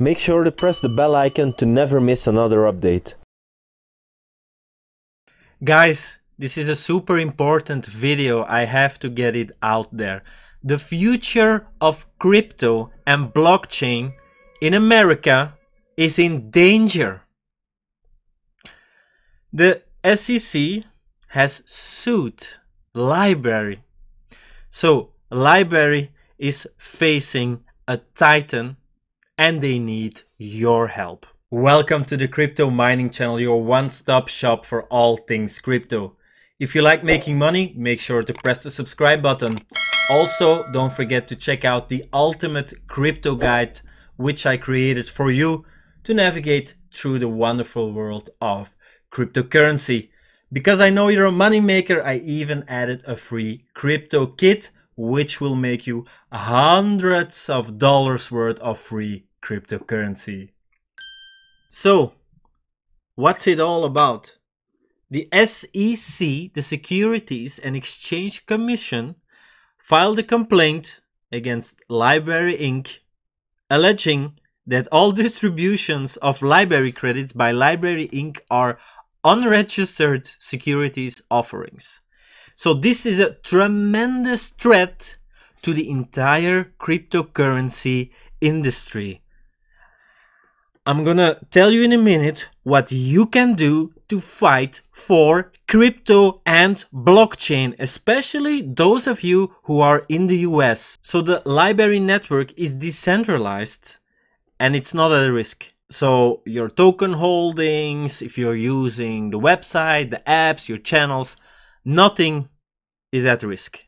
Make sure to press the bell icon to never miss another update. Guys, this is a super important video. I have to get it out there. The future of crypto and blockchain in America is in danger. The SEC has sued LBRY. So LBRY is facing a titan and they need your help. Welcome to the Crypto Mining Channel, your one-stop shop for all things crypto. If you like making money, make sure to press the subscribe button. Also, don't forget to check out the ultimate crypto guide, which I created for you to navigate through the wonderful world of cryptocurrency. Because I know you're a moneymaker, I even added a free crypto kit, which will make you hundreds of dollars worth of free cryptocurrency. So, what's it all about? The SEC, the Securities and Exchange Commission, filed a complaint against LBRY Inc., alleging that all distributions of LBRY credits by LBRY Inc. are unregistered securities offerings. So this is a tremendous threat to the entire cryptocurrency industry. I'm gonna tell you in a minute what you can do to fight for crypto and blockchain, especially those of you who are in the US. So the LBRY network is decentralized and it's not at risk. So your token holdings, if you're using the website, the apps, your channels, nothing is at risk.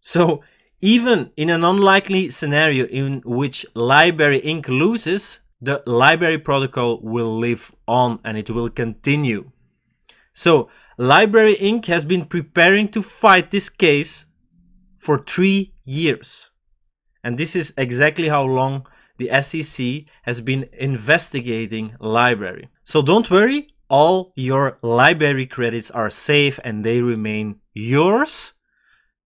So even in an unlikely scenario in which LBRY Inc. loses, the LBRY protocol will live on and it will continue. So LBRY Inc. has been preparing to fight this case for three years. And this is exactly how long the SEC has been investigating LBRY. So don't worry, all your LBRY credits are safe and they remain yours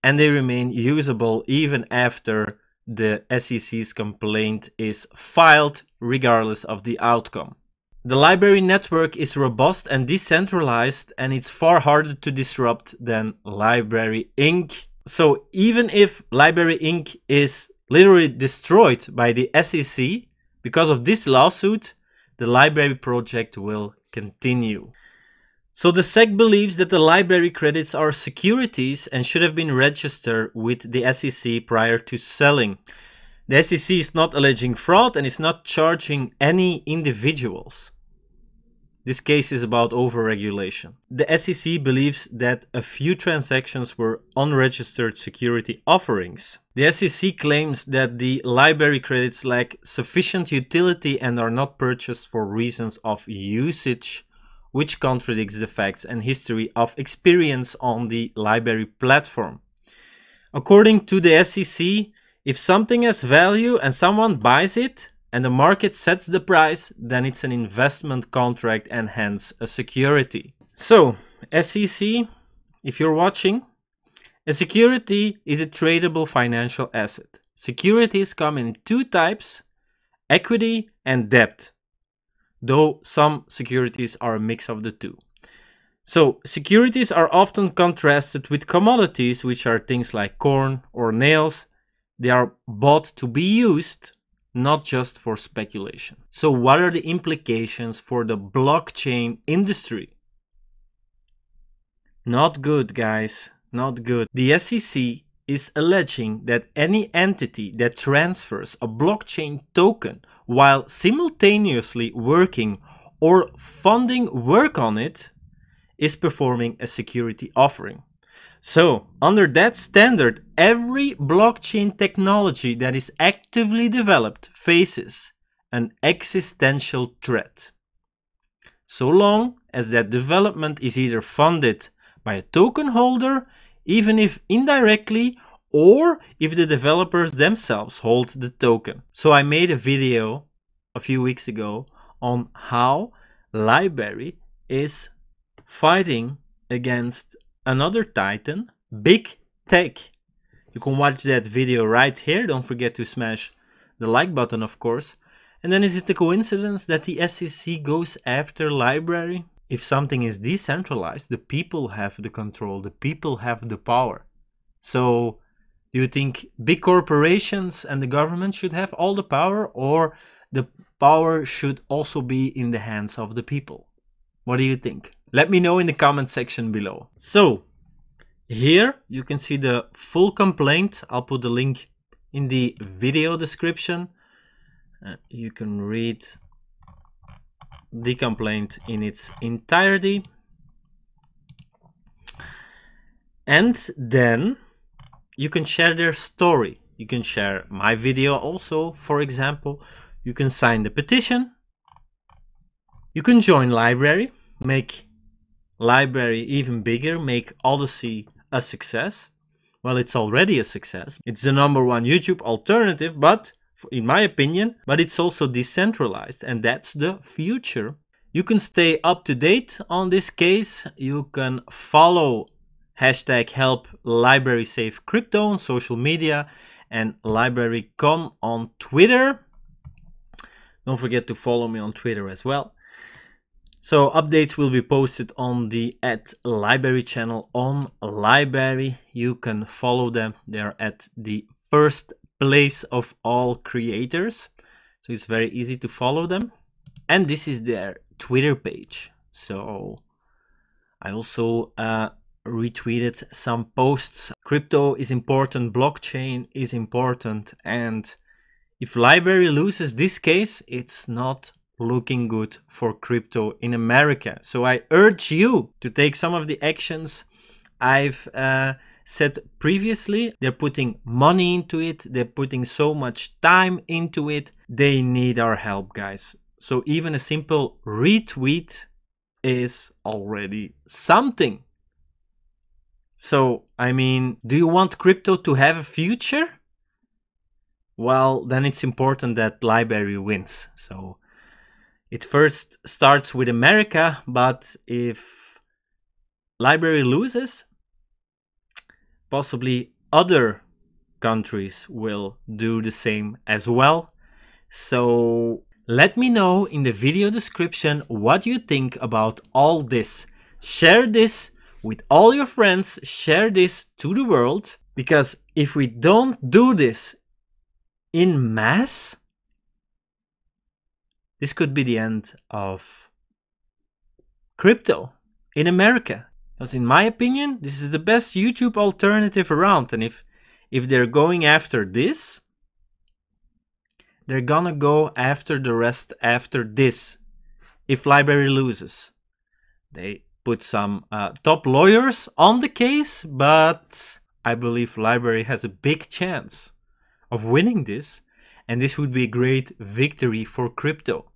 and they remain usable even after the SEC's complaint is filed regardless of the outcome. The LBRY network is robust and decentralized and it's far harder to disrupt than LBRY Inc. So even if LBRY Inc. is literally destroyed by the SEC, because of this lawsuit, the LBRY project will continue. So the SEC believes that the LBRY credits are securities and should have been registered with the SEC prior to selling. The SEC is not alleging fraud and is not charging any individuals. This case is about overregulation. The SEC believes that a few transactions were unregistered security offerings. The SEC claims that the LBRY credits lack sufficient utility and are not purchased for reasons of usage, which contradicts the facts and history of experience on the LBRY platform. According to the SEC, if something has value and someone buys it, and the market sets the price, then it's an investment contract and hence a security. So, SEC, if you're watching, a security is a tradable financial asset. Securities come in two types, equity and debt, though some securities are a mix of the two. So, securities are often contrasted with commodities, which are things like corn or nails. They are bought to be used not just for speculation. So what are the implications for the blockchain industry? Not good, guys. Not good. The SEC is alleging that any entity that transfers a blockchain token while simultaneously working or funding work on it is performing a security offering. So, under that standard, every blockchain technology that is actively developed faces an existential threat. So long as that development is either funded by a token holder, even if indirectly, or if the developers themselves hold the token. So I made a video a few weeks ago on how LBRY is fighting against another titan, Big Tech. You can watch that video right here. Don't forget to smash the like button, of course. And then is it a coincidence that the SEC goes after LBRY? If something is decentralized, the people have the control, the people have the power. So, you think big corporations and the government should have all the power, or the power should also be in the hands of the people? What do you think? Let me know in the comment section below. So, here you can see the full complaint. I'll put the link in the video description. Uh, you can read the complaint in its entirety. And then you can share their story. You can share my video also, for example. You can sign the petition. You can join LBRY, make LBRY even bigger, make Odysee a success. Well, it's already a success. It's the number one YouTube alternative, but in my opinion, but it's also decentralized and that's the future. You can stay up to date on this case. You can follow hashtag help LBRY save crypto on social media and LBRYcom on Twitter. Don't forget to follow me on Twitter as well. So updates will be posted on the at LBRY channel on LBRY. You can follow them. They're at the first place of all creators. So it's very easy to follow them. And this is their Twitter page. So I also uh, retweeted some posts. Crypto is important, blockchain is important, and if LBRY loses this case, it's not looking good for crypto in America. So I urge you to take some of the actions I've uh, said previously. They're putting money into it, they're putting so much time into it. They need our help, guys. So even a simple retweet is already something. So, I mean, do you want crypto to have a future? Well, then it's important that LBRY wins. So, it first starts with America, but if LBRY loses, possibly other countries will do the same as well. So let me know in the video description what you think about all this. Share this with all your friends, share this to the world, because if we don't do this in mass, this could be the end of crypto in America. Because in my opinion, this is the best YouTube alternative around. And if if they're going after this, they're gonna go after the rest after this if LBRY loses. They put some uh, top lawyers on the case, but I believe LBRY has a big chance of winning this, and this would be a great victory for crypto.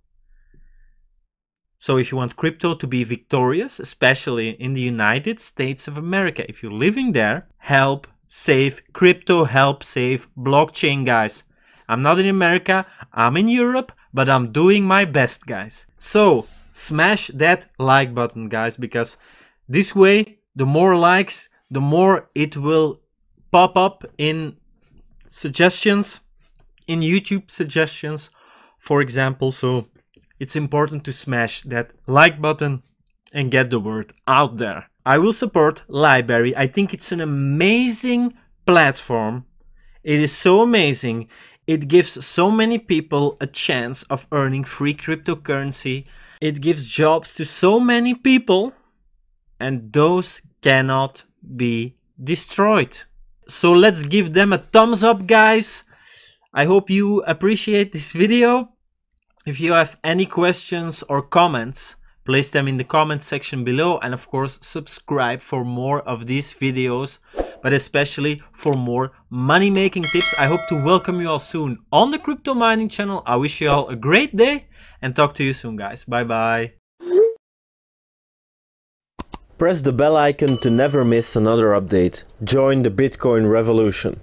So if you want crypto to be victorious, especially in the United States of America, if you're living there, help save crypto, help save blockchain, guys. I'm not in America, I'm in Europe, but I'm doing my best, guys. So, smash that like button, guys, because this way, the more likes, the more it will pop up in suggestions, in YouTube suggestions, for example. So, it's important to smash that like button and get the word out there. I will support LBRY. I think it's an amazing platform. It is so amazing. It gives so many people a chance of earning free cryptocurrency. It gives jobs to so many people, and those cannot be destroyed. So let's give them a thumbs up, guys. I hope you appreciate this video. If you have any questions or comments, place them in the comment section below and of course subscribe for more of these videos but especially for more money making tips. I hope to welcome you all soon on the crypto mining channel. I wish you all a great day and talk to you soon guys. Bye bye. Press the bell icon to never miss another update. Join the Bitcoin revolution.